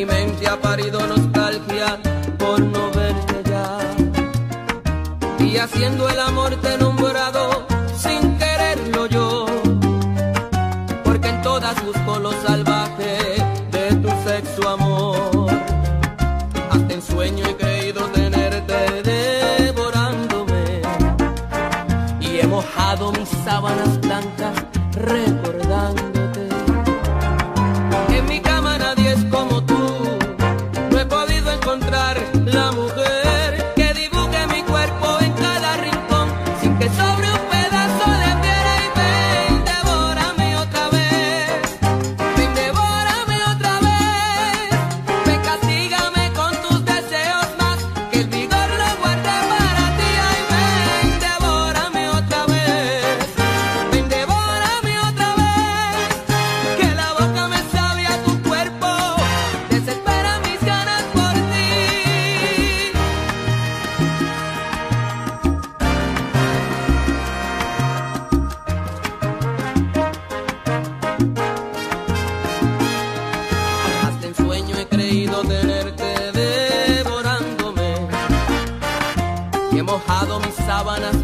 mi mente ha parido nostalgia por no verte ya. Y haciendo el amor te he nombrado mojado mis sábanas